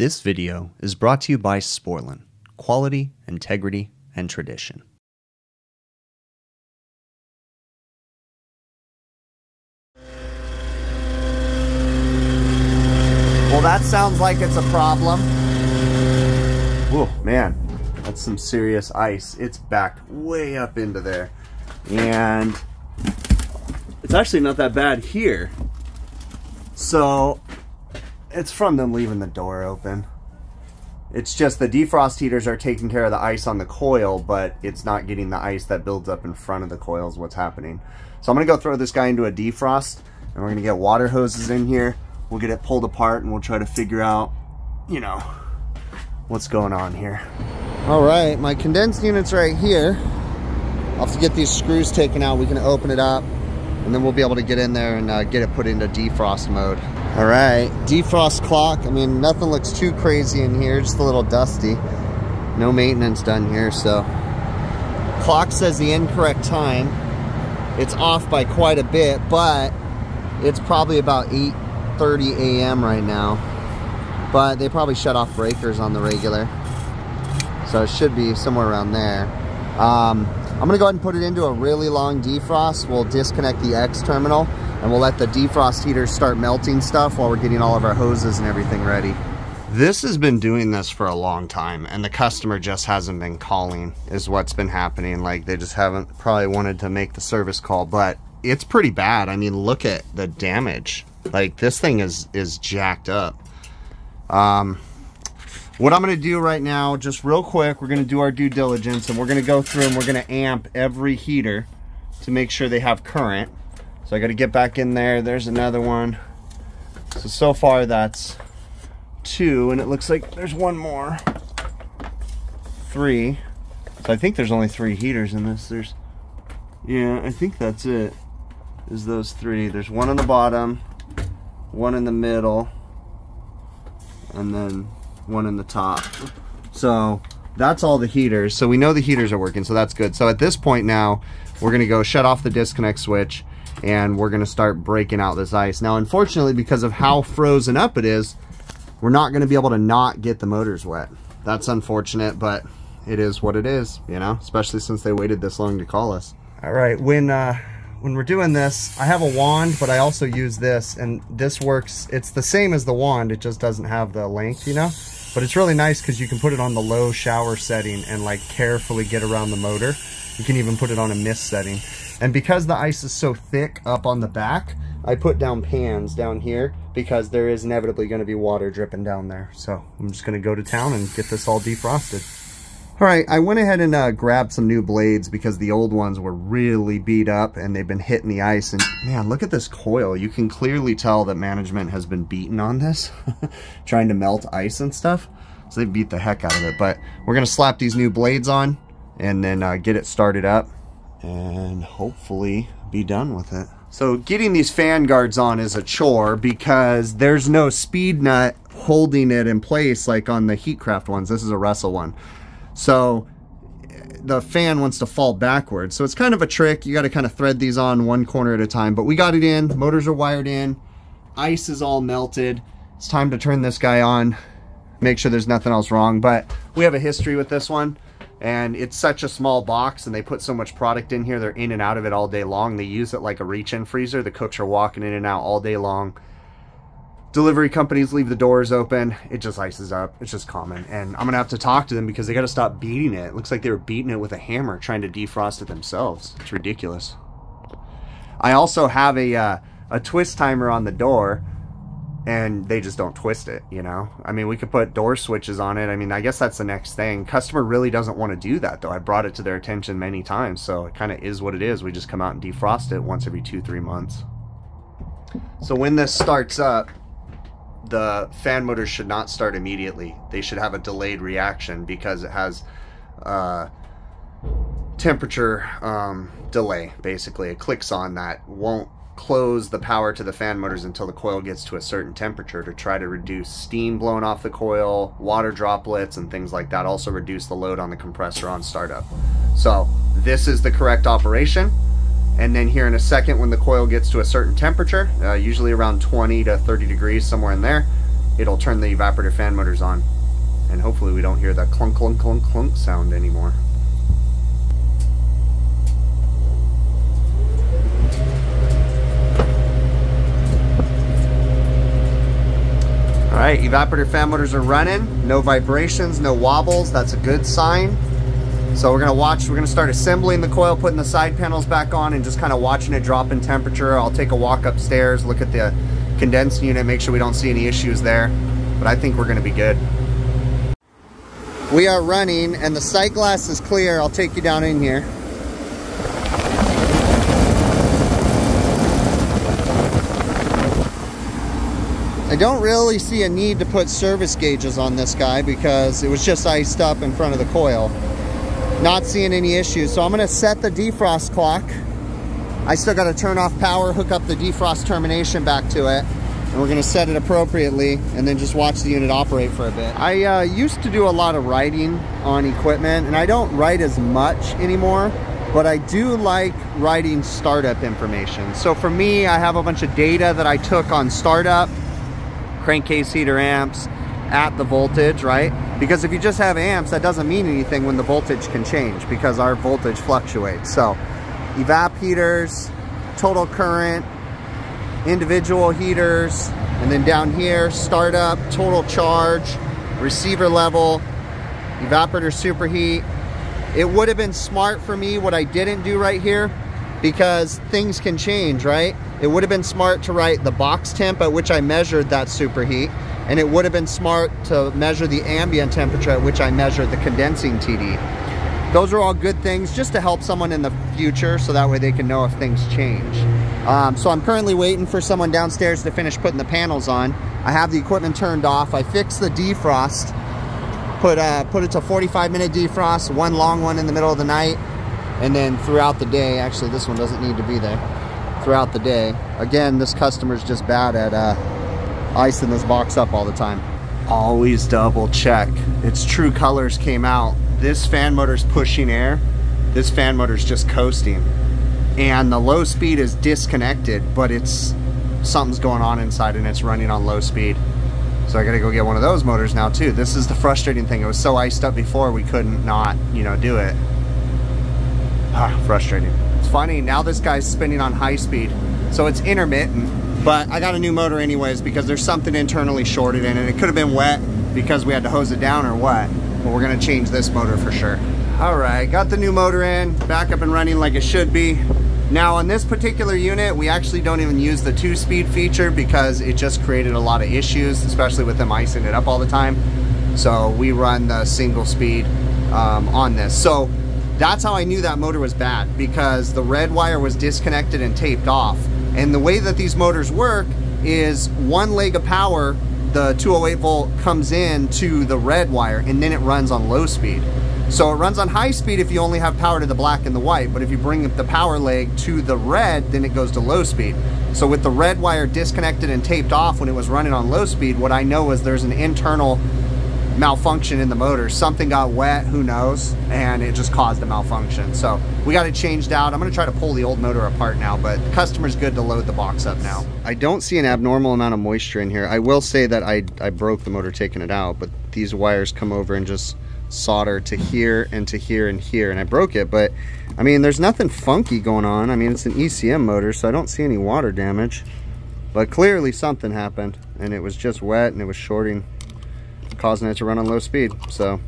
This video is brought to you by Sporlan, quality, integrity, and tradition. Well, that sounds like it's a problem. Oh, man, that's some serious ice. It's backed way up into there. And it's actually not that bad here. So it's from them leaving the door open. It's just the defrost heaters are taking care of the ice on the coil, but it's not getting the ice that builds up in front of the coil is what's happening. So I'm gonna go throw this guy into a defrost and we're gonna get water hoses in here. We'll get it pulled apart and we'll try to figure out, you know, what's going on here. All right, my condensed unit's right here. I'll have to get these screws taken out. We can open it up and then we'll be able to get in there and uh, get it put into defrost mode. All right, defrost clock. I mean, nothing looks too crazy in here, just a little dusty. No maintenance done here, so. Clock says the incorrect time. It's off by quite a bit, but it's probably about 8.30 a.m. right now. But they probably shut off breakers on the regular. So it should be somewhere around there. Um, I'm gonna go ahead and put it into a really long defrost. We'll disconnect the X terminal and we'll let the defrost heaters start melting stuff while we're getting all of our hoses and everything ready. This has been doing this for a long time and the customer just hasn't been calling is what's been happening. Like they just haven't probably wanted to make the service call, but it's pretty bad. I mean, look at the damage. Like this thing is, is jacked up. Um, what I'm to do right now, just real quick, we're to do our due diligence and we're to go through and we're to amp every heater to make sure they have current. So I got to get back in there. There's another one. So, so far that's two and it looks like there's one more. Three. So I think there's only three heaters in this. There's, yeah, I think that's it. Is those three. There's one on the bottom, one in the middle, and then one in the top. So that's all the heaters. So we know the heaters are working, so that's good. So at this point now, we're gonna go shut off the disconnect switch and we're gonna start breaking out this ice. Now, unfortunately, because of how frozen up it is, we're not gonna be able to not get the motors wet. That's unfortunate, but it is what it is, you know, especially since they waited this long to call us. All right, when uh, when we're doing this, I have a wand, but I also use this, and this works, it's the same as the wand, it just doesn't have the length, you know? But it's really nice because you can put it on the low shower setting and like carefully get around the motor. You can even put it on a mist setting. And because the ice is so thick up on the back, I put down pans down here because there is inevitably going to be water dripping down there. So I'm just going to go to town and get this all defrosted. All right, I went ahead and uh, grabbed some new blades because the old ones were really beat up and they've been hitting the ice. And man, look at this coil. You can clearly tell that management has been beaten on this, trying to melt ice and stuff. So they beat the heck out of it. But we're gonna slap these new blades on and then uh, get it started up and hopefully be done with it. So getting these fan guards on is a chore because there's no speed nut holding it in place like on the Heatcraft ones. This is a Russell one. So the fan wants to fall backwards. So it's kind of a trick. You got to kind of thread these on one corner at a time. But we got it in. Motors are wired in. Ice is all melted. It's time to turn this guy on. Make sure there's nothing else wrong. But we have a history with this one. And it's such a small box and they put so much product in here. They're in and out of it all day long. They use it like a reach-in freezer. The cooks are walking in and out all day long delivery companies leave the doors open it just ices up it's just common and i'm gonna have to talk to them because they got to stop beating it. it looks like they were beating it with a hammer trying to defrost it themselves it's ridiculous i also have a uh, a twist timer on the door and they just don't twist it you know? I mean we could put door switches on it. I mean i guess that's the next thing. Customer really doesn't want to do that though. I brought it to their attention many times so it kind of is what it is. We just come out and defrost it once every two three months. So when this starts up the fan motors should not start immediately. They should have a delayed reaction because it has uh, temperature um, delay, basically. It clicks on that, won't close the power to the fan motors until the coil gets to a certain temperature to try to reduce steam blown off the coil, water droplets, and things like that. Also reduce the load on the compressor on startup. So this is the correct operation. And then here in a second, when the coil gets to a certain temperature, uh, usually around 20 to 30 degrees, somewhere in there, it'll turn the evaporator fan motors on. And hopefully we don't hear that clunk, clunk, clunk, clunk sound anymore. Right, evaporator fan motors are running. No vibrations, no wobbles. That's a good sign. So we're gonna watch, we're gonna start assembling the coil, putting the side panels back on and just kind of watching it drop in temperature. I'll take a walk upstairs, look at the condensing unit, make sure we don't see any issues there. But I think we're gonna be good. We are running and the sight glass is clear. I'll take you down in here. I don't really see a need to put service gauges on this guy because it was just iced up in front of the coil. Not seeing any issues. So I'm gonna set the defrost clock. I still gotta turn off power, hook up the defrost termination back to it. And we're gonna set it appropriately and then just watch the unit operate for a bit. I uh, used to do a lot of writing on equipment and I don't write as much anymore but I do like writing startup information. So for me, I have a bunch of data that I took on startup crankcase heater amps at the voltage, right? Because if you just have amps, that doesn't mean anything when the voltage can change because our voltage fluctuates. So evap heaters, total current, individual heaters, and then down here, startup, total charge, receiver level, evaporator superheat. It would have been smart for me what I didn't do right here because things can change, right? It would have been smart to write the box temp at which I measured that superheat, and it would have been smart to measure the ambient temperature at which I measured the condensing TD. Those are all good things just to help someone in the future so that way they can know if things change. Um, so I'm currently waiting for someone downstairs to finish putting the panels on. I have the equipment turned off. I fixed the defrost, put, uh, put it to 45 minute defrost, one long one in the middle of the night, and then throughout the day, actually this one doesn't need to be there throughout the day. Again, this customer's just bad at uh, icing this box up all the time. Always double check. Its true colors came out. This fan motor's pushing air. This fan motor's just coasting. And the low speed is disconnected, but it's something's going on inside and it's running on low speed. So I gotta go get one of those motors now too. This is the frustrating thing. It was so iced up before we couldn't not, you know, do it. Ah, frustrating It's funny, now this guy's spinning on high speed. So it's intermittent, but I got a new motor anyways because there's something internally shorted in it. It could have been wet because we had to hose it down or what, but we're gonna change this motor for sure. All right, got the new motor in, back up and running like it should be. Now on this particular unit, we actually don't even use the two speed feature because it just created a lot of issues, especially with them icing it up all the time. So we run the single speed um, on this. So that's how I knew that motor was bad because the red wire was disconnected and taped off. And the way that these motors work is one leg of power, the 208 volt comes in to the red wire and then it runs on low speed. So it runs on high speed if you only have power to the black and the white, but if you bring the power leg to the red, then it goes to low speed. So with the red wire disconnected and taped off when it was running on low speed, what I know is there's an internal malfunction in the motor. Something got wet, who knows, and it just caused a malfunction. So we got it changed out. I'm gonna try to pull the old motor apart now, but the customer's good to load the box up now. I don't see an abnormal amount of moisture in here. I will say that I, I broke the motor taking it out, but these wires come over and just solder to here and to here and here, and I broke it, but I mean, there's nothing funky going on. I mean, it's an ECM motor, so I don't see any water damage, but clearly something happened, and it was just wet and it was shorting causing it to run on low speed. So,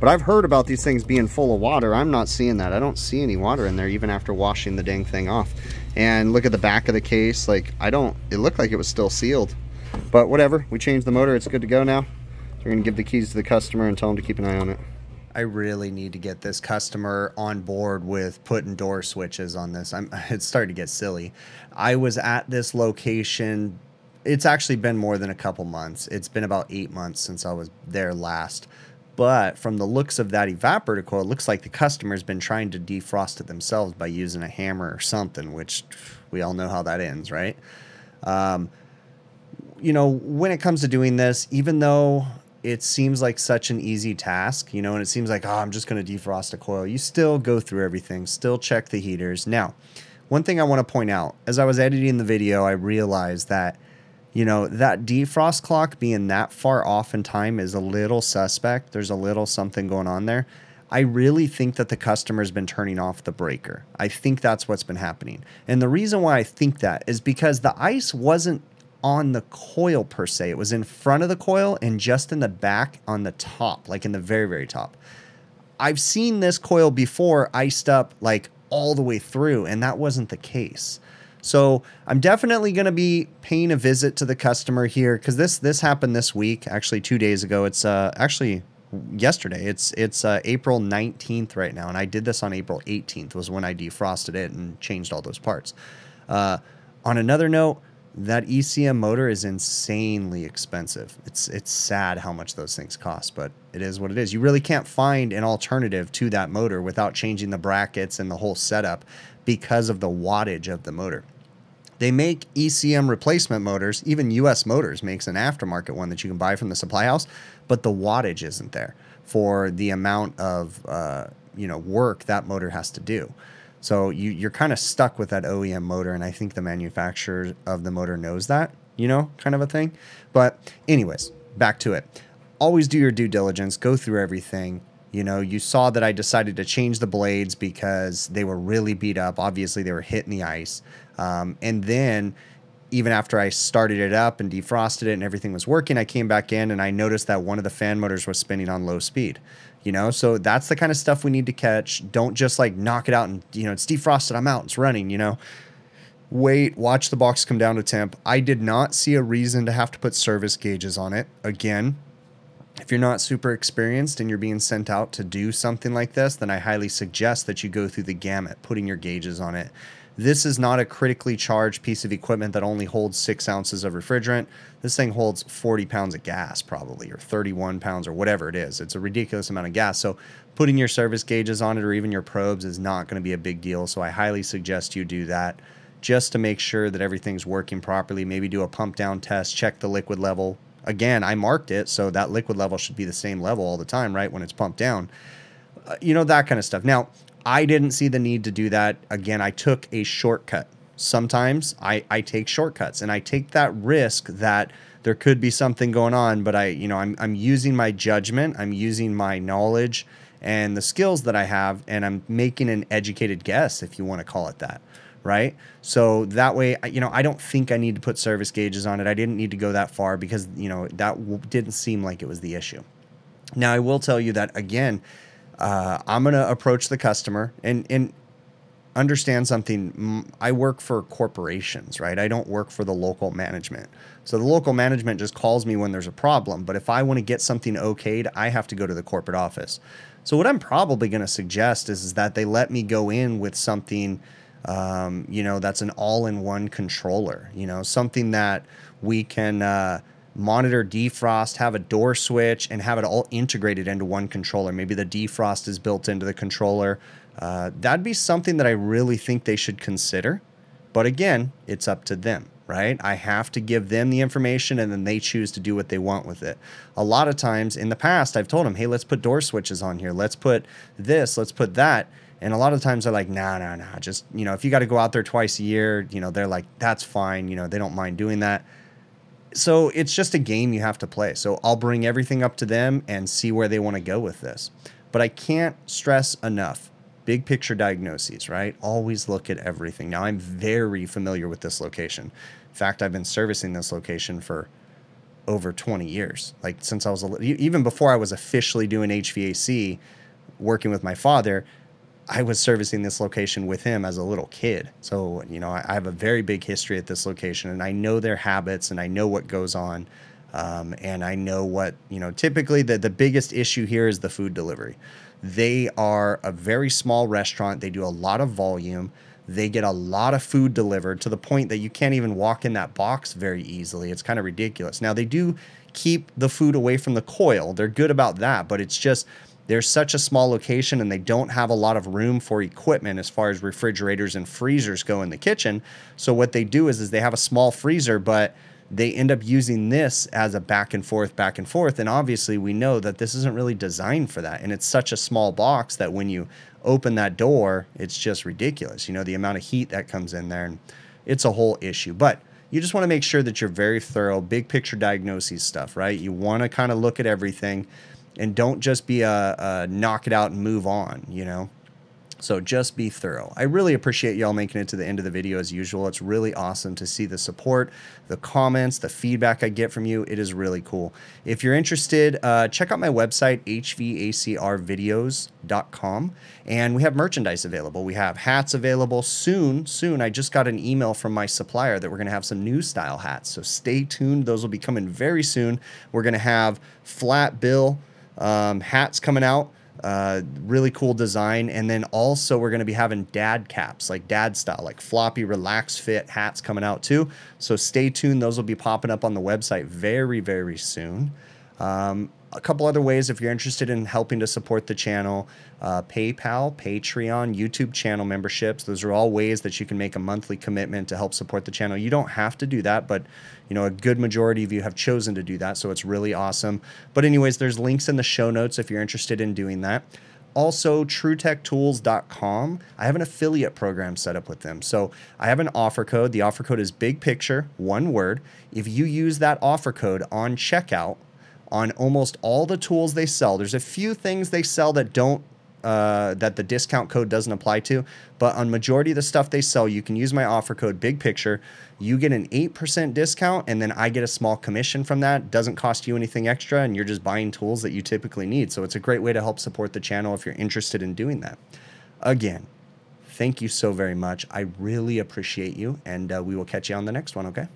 but I've heard about these things being full of water. I'm not seeing that. I don't see any water in there even after washing the dang thing off. And look at the back of the case. Like, I don't, it looked like it was still sealed. But whatever, we changed the motor. It's good to go now. We're gonna give the keys to the customer and tell him to keep an eye on it. I really need to get this customer on board with putting door switches on this. I'm it's starting to get silly. I was at this location it's actually been more than a couple months. It's been about eight months since I was there last. But from the looks of that evaporator coil, it looks like the customer's been trying to defrost it themselves by using a hammer or something, which we all know how that ends, right? Um, you know, when it comes to doing this, even though it seems like such an easy task, you know, and it seems like, oh, I'm just going to defrost a coil, you still go through everything, still check the heaters. Now, one thing I want to point out as I was editing the video, I realized that you know, that defrost clock being that far off in time is a little suspect. There's a little something going on there. I really think that the customer's been turning off the breaker. I think that's what's been happening. And the reason why I think that is because the ice wasn't on the coil per se. It was in front of the coil and just in the back on the top, like in the very, very top. I've seen this coil before iced up like all the way through, and that wasn't the case. So I'm definitely going to be paying a visit to the customer here because this this happened this week, actually two days ago. It's uh, actually yesterday. It's it's uh, April 19th right now, and I did this on April 18th was when I defrosted it and changed all those parts. Uh, on another note, that ECM motor is insanely expensive. It's it's sad how much those things cost, but it is what it is. You really can't find an alternative to that motor without changing the brackets and the whole setup because of the wattage of the motor. They make ECM replacement motors. Even US Motors makes an aftermarket one that you can buy from the supply house, but the wattage isn't there for the amount of uh, you know work that motor has to do. So you, you're kind of stuck with that OEM motor, and I think the manufacturer of the motor knows that, you know, kind of a thing. But anyways, back to it. Always do your due diligence. Go through everything. You know, you saw that I decided to change the blades because they were really beat up. Obviously, they were hitting the ice. Um, and then even after I started it up and defrosted it and everything was working, I came back in and I noticed that one of the fan motors was spinning on low speed. You know, so that's the kind of stuff we need to catch. Don't just like knock it out and, you know, it's defrosted, I'm out, it's running, you know. Wait, watch the box come down to temp. I did not see a reason to have to put service gauges on it. Again, if you're not super experienced and you're being sent out to do something like this, then I highly suggest that you go through the gamut, putting your gauges on it this is not a critically charged piece of equipment that only holds six ounces of refrigerant. This thing holds 40 pounds of gas, probably, or 31 pounds, or whatever it is. It's a ridiculous amount of gas. So, putting your service gauges on it or even your probes is not going to be a big deal. So, I highly suggest you do that just to make sure that everything's working properly. Maybe do a pump down test, check the liquid level. Again, I marked it, so that liquid level should be the same level all the time, right? When it's pumped down. Uh, you know, that kind of stuff. Now, I didn't see the need to do that. Again, I took a shortcut. Sometimes I, I take shortcuts and I take that risk that there could be something going on, but I, you know, I'm, I'm using my judgment, I'm using my knowledge and the skills that I have, and I'm making an educated guess, if you want to call it that. Right. So that way, you know, I don't think I need to put service gauges on it. I didn't need to go that far because, you know, that didn't seem like it was the issue. Now, I will tell you that again, uh, I'm going to approach the customer and, and understand something. I work for corporations, right? I don't work for the local management. So the local management just calls me when there's a problem. But if I want to get something okayed, I have to go to the corporate office. So what I'm probably going to suggest is, is that they let me go in with something, um, you know, that's an all-in-one controller. You know, something that we can. Uh, monitor defrost, have a door switch, and have it all integrated into one controller. Maybe the defrost is built into the controller. Uh, that'd be something that I really think they should consider. But again, it's up to them, right? I have to give them the information and then they choose to do what they want with it. A lot of times in the past, I've told them, hey, let's put door switches on here. Let's put this, let's put that. And a lot of times they're like, nah, nah, nah. Just, you know, if you got to go out there twice a year, you know, they're like, that's fine. You know, they don't mind doing that so it's just a game you have to play. So I'll bring everything up to them and see where they want to go with this. But I can't stress enough big picture diagnoses, right? Always look at everything. Now, I'm very familiar with this location. In fact, I've been servicing this location for over 20 years. Like since I was a, even before I was officially doing HVAC, working with my father, I was servicing this location with him as a little kid. So, you know, I, I, have a very big history at this location and I know their habits and I know what goes on. Um, and I know what, you know, typically the, the biggest issue here is the food delivery. They are a very small restaurant, they do a lot of volume. They get a lot of food delivered to the point that you can't even walk in that box very easily. It's kind of ridiculous. Now, they do keep the food away from the coil, they're good about that, but it's just there's such a small location and they don't have a lot of room for equipment as far as refrigerators and freezers go in the kitchen. So what they do is, is they have a small freezer, but they end up using this as a back and forth, back and forth. And obviously, we know that this isn't really designed for that. And it's such a small box that when you open that door, it's just ridiculous. You know, the amount of heat that comes in there, and it's a whole issue. But you just want to make sure that you're very thorough, big picture diagnoses stuff, right? You want to kind of look at everything and don't just be a, a knock it out and move on, you know? So just be thorough. I really appreciate y'all making it to the end of the video as usual. It's really awesome to see the support, the comments, the feedback I get from you. It is really cool. If you're interested, uh, check out my website, hvacrvideos.com, and we have merchandise available. We have hats available soon. Soon, I just got an email from my supplier that we're going to have some new style hats. So stay tuned. Those will be coming very soon. We're going to have flat bill um, hats coming out. Uh, really cool design. And then also we're going to be having dad caps, like dad style, like floppy, relaxed fit hats coming out too. So stay tuned. Those will be popping up on the website very, very soon. Um, a couple other ways if you're interested in helping to support the channel uh, PayPal, Patreon, YouTube channel memberships. Those are all ways that you can make a monthly commitment to help support the channel. You don't have to do that, but you know a good majority of you have chosen to do that, so it's really awesome. But anyways, there's links in the show notes if you're interested in doing that. Also, TruTechTools.com. I have an affiliate program set up with them. So I have an offer code. The offer code is big picture, one word. If you use that offer code on checkout, on almost all the tools they sell. There's a few things they sell that don't uh, that the discount code doesn't apply to, but on majority of the stuff they sell, you can use my offer code Big Picture. You get an eight percent discount, and then I get a small commission from that. Doesn't cost you anything extra, and you're just buying tools that you typically need. So it's a great way to help support the channel if you're interested in doing that. Again, thank you so very much. I really appreciate you, and uh, we will catch you on the next one. Okay.